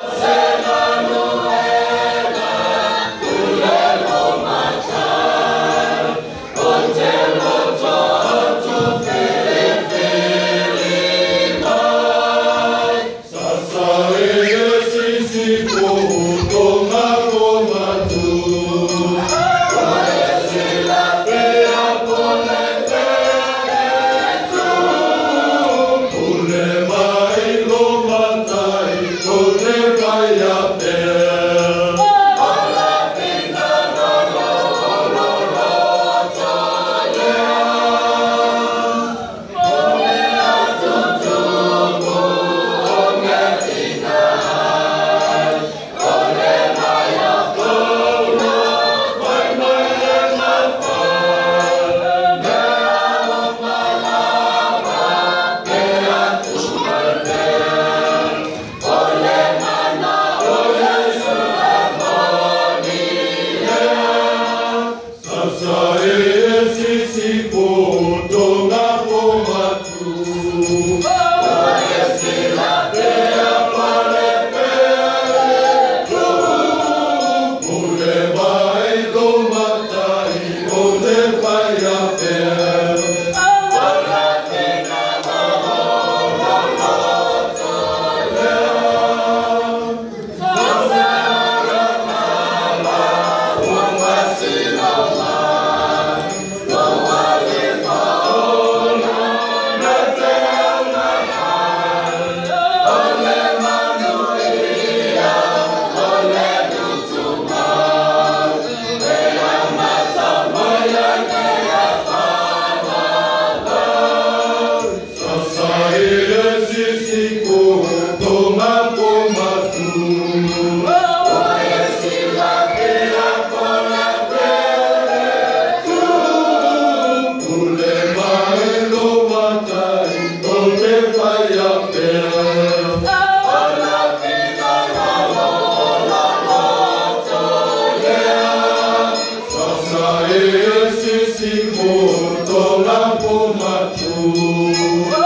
Sisi se Oh.